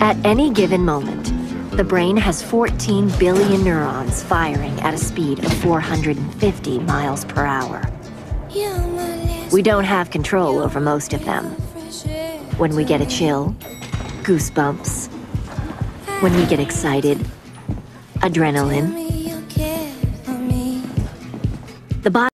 At any given moment, the brain has 14 billion neurons firing at a speed of 450 miles per hour. We don't have control over most of them. When we get a chill, goosebumps. When we get excited, adrenaline. The body